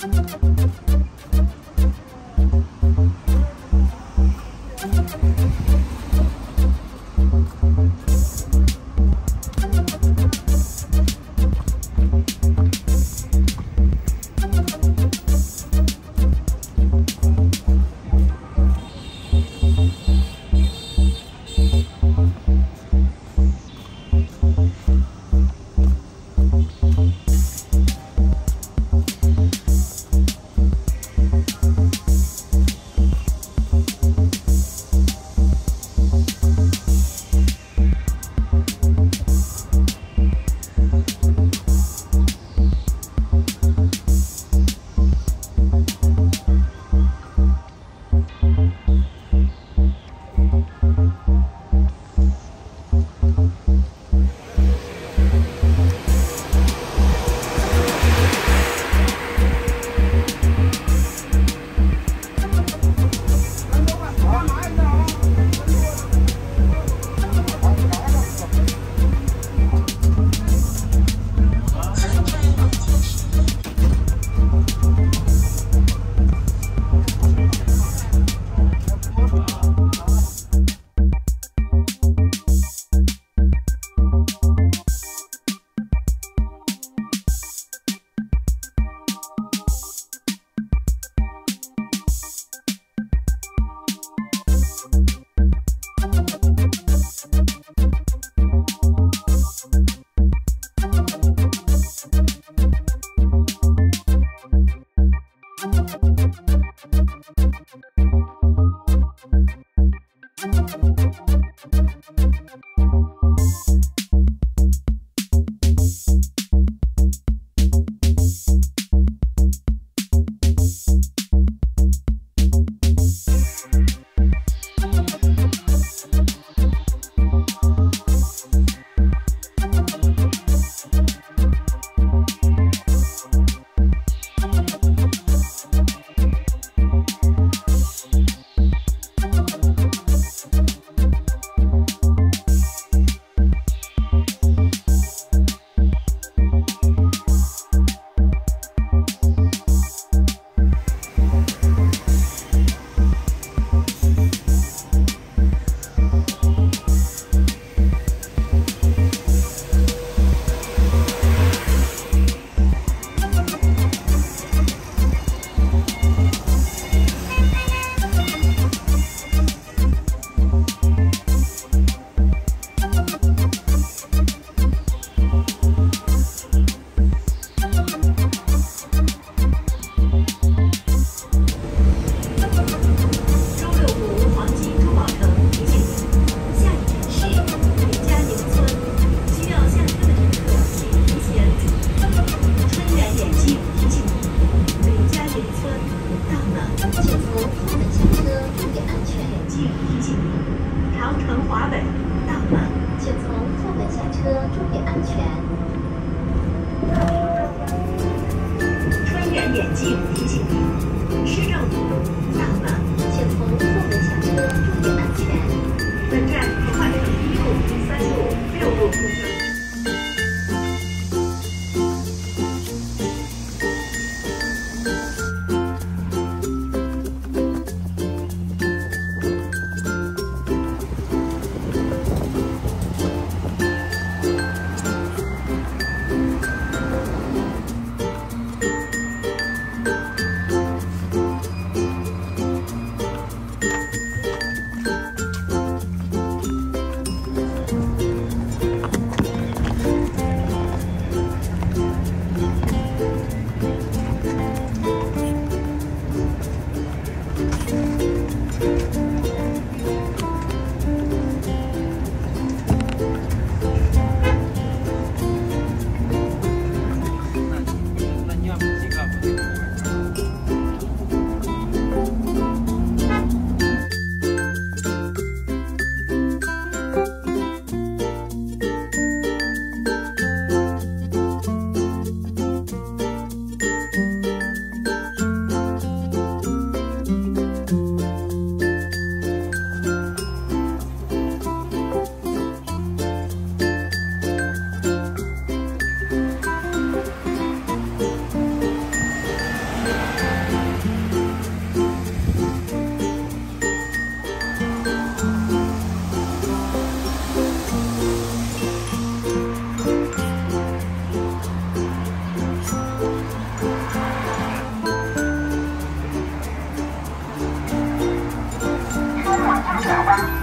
フフフフ。请从后门下车注意安全长城华北大了请从后门下车注意安全春园眼镜提醒好吧。